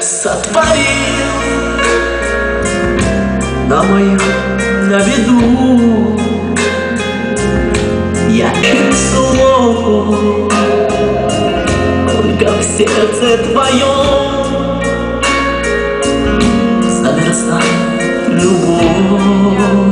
сотворил На мою на виду. Я им слово Только в сердце твоем. Задрастает любовь.